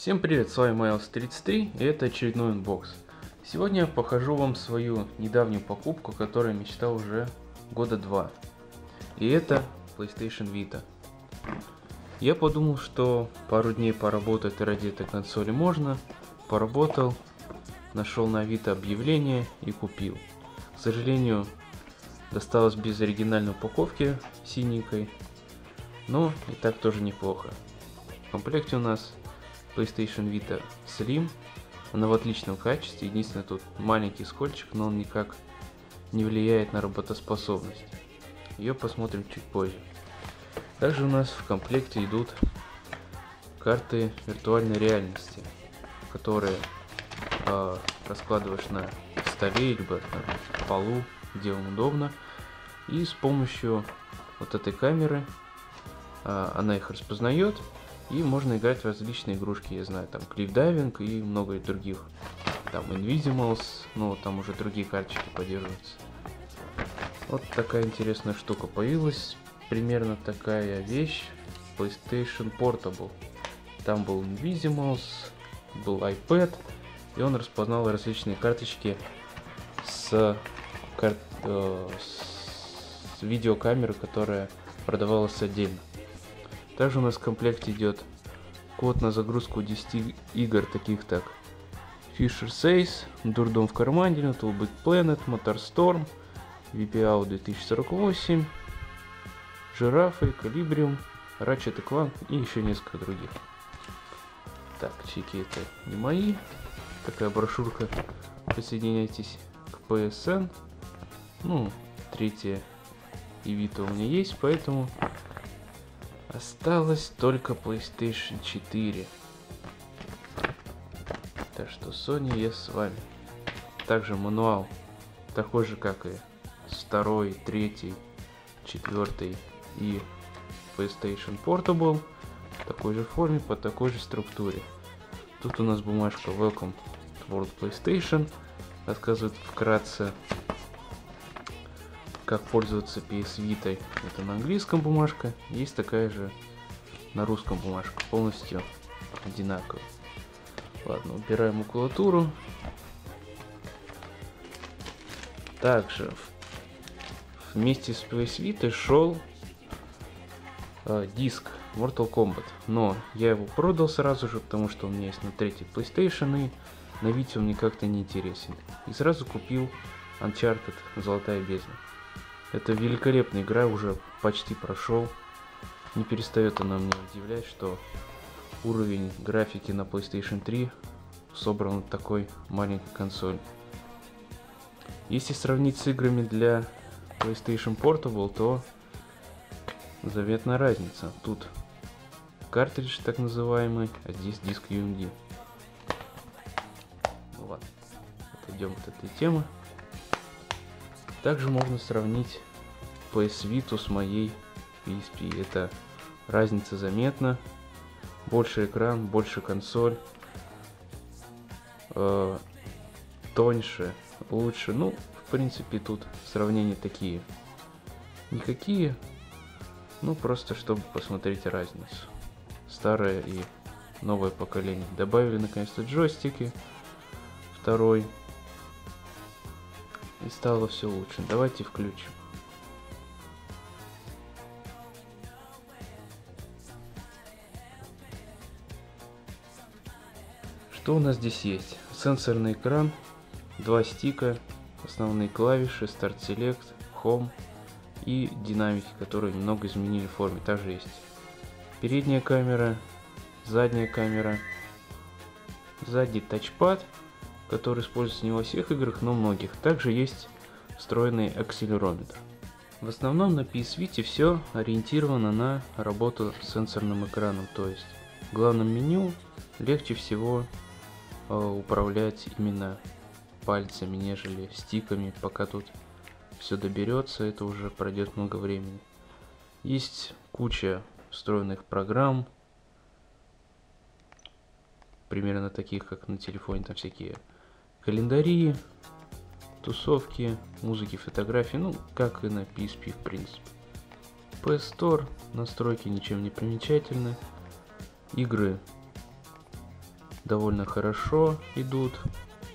Всем привет, с вами Miles33 и это очередной унбокс. Сегодня я покажу вам свою недавнюю покупку, которую мечтал уже года два. И это PlayStation Vita. Я подумал, что пару дней поработать ради этой консоли можно. Поработал, нашел на Авито объявление и купил. К сожалению, досталось без оригинальной упаковки синенькой, но и так тоже неплохо. В комплекте у нас PlayStation Vita Slim. Она в отличном качестве, единственное тут маленький скольчик, но он никак не влияет на работоспособность. Ее посмотрим чуть позже. Также у нас в комплекте идут карты виртуальной реальности, которые э, раскладываешь на столе либо на полу, где вам удобно. И с помощью вот этой камеры э, она их распознает и можно играть в различные игрушки, я знаю, там Diving и много других. Там Invisimals, ну там уже другие карточки поддерживаются. Вот такая интересная штука появилась. Примерно такая вещь PlayStation Portable. Там был Invisimals, был iPad, и он распознал различные карточки с, кар... э, с видеокамеры, которая продавалась отдельно. Также у нас в комплекте идет код на загрузку 10 игр, таких так Fisher Says, Дурдом в кармане, Little Big Planet, Motorstorm, VPAO 2048, Жирафы, Калибриум, Ratchet Clank и еще несколько других. Так, чеки это не мои. Такая брошюрка. Присоединяйтесь к PSN. Ну, третья и Vita у меня есть, поэтому Осталось только PlayStation 4. Так что Sony я с вами. Также мануал такой же, как и второй, третий, четвертый и PlayStation Portable. В такой же форме, по такой же структуре. Тут у нас бумажка Welcome to World PlayStation. Рассказывает вкратце как пользоваться PS Vita. Это на английском бумажка. Есть такая же на русском бумажка. Полностью одинаковая. Ладно, убираем макулатуру. Также вместе с PS Vita шел э, диск Mortal Kombat. Но я его продал сразу же, потому что у меня есть на третий PlayStation и на Vita он мне как-то не интересен. И сразу купил Uncharted Золотая бездна. Это великолепная игра, уже почти прошел. Не перестает она меня удивлять, что уровень графики на PlayStation 3 собран на такой маленькой консоль. Если сравнить с играми для PlayStation Portable, то заметная разница. Тут картридж так называемый, а здесь диск UMD. Ну ладно, отойдем от этой темы. Также можно сравнить PS Vita с моей PSP. Это разница заметна. Больше экран, больше консоль. Э, тоньше, лучше. Ну, в принципе, тут сравнения такие. Никакие. Ну, просто чтобы посмотреть разницу. Старое и новое поколение. Добавили наконец-то джойстики. Второй и стало все лучше. Давайте включим. Что у нас здесь есть? Сенсорный экран, два стика, основные клавиши, Select, Home и динамики, которые немного изменили в форме. Также есть передняя камера, задняя камера, сзади тачпад который используется не во всех играх, но многих. Также есть встроенный акселерометр. В основном на PS Vita все ориентировано на работу с сенсорным экраном, то есть в главном меню легче всего э, управлять именно пальцами, нежели стиками, пока тут все доберется, это уже пройдет много времени. Есть куча встроенных программ, примерно таких, как на телефоне, там всякие календари, тусовки, музыки, фотографии, ну, как и на PSP в принципе. PS Store, настройки ничем не примечательны. Игры довольно хорошо идут,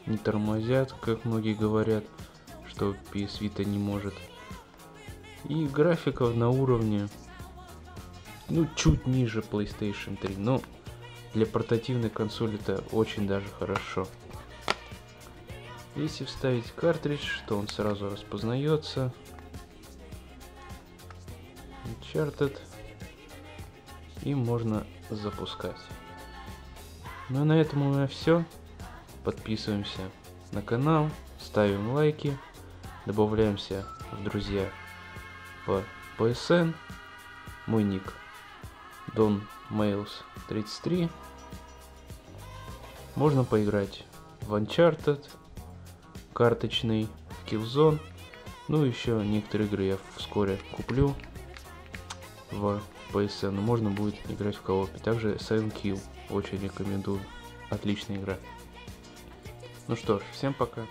не тормозят, как многие говорят, что PS Vita не может. И графика на уровне, ну, чуть ниже PlayStation 3, но для портативной консоли это очень даже хорошо. Если вставить картридж, то он сразу распознается. Uncharted. И можно запускать. Ну и на этом у меня все. Подписываемся на канал, ставим лайки, добавляемся в друзья в PSN. Мой ник Don Mails 33. Можно поиграть в Uncharted, карточный, Killzone. Ну, еще некоторые игры я вскоре куплю в PSN. Можно будет играть в коопе. Также Silent Kill. Очень рекомендую. Отличная игра. Ну что ж, всем пока.